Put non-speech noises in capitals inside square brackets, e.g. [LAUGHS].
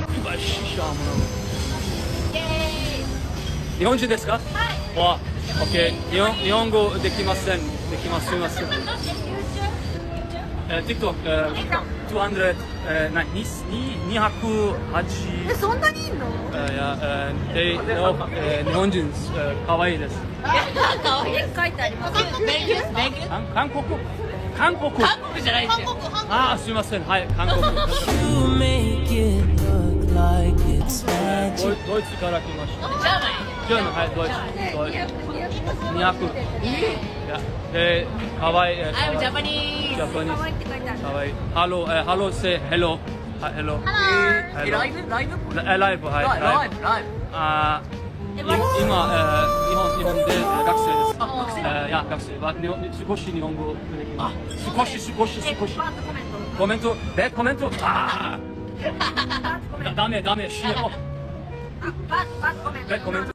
うわししゃも日本人ですか？はい。わオッケー日本日本語できません。できます。すみません。えー、TikTok えー、200えー、なにに208えそんなにいんの？えーいやえーでのえー日本人えー可愛いです。[LAUGHS] かわい。い書いてあります。韓韓国韓国？韓国。じゃないですよ。あーすみません。はい韓国 [LAUGHS] ドイツから来ました。ジャーマンジョーのはいドイツ。ドイツ。200いやで可愛いえー I'm 可愛い Japanese ジャパニーズ可愛いって書いてあるかわいい。ハロー、えー、ハロー、せ、ヘロ。はい、ヘロ。えライブライブライブ、はい。ライブライブライブあーい今、えー、日本、日本で、学生です。あ学生えーいや、学生は、日本少し日本語できます。少し、少し、少し。コメントコメント、え、コメント、あーだダメ、ダメ、しよあバートバートコメントえコメント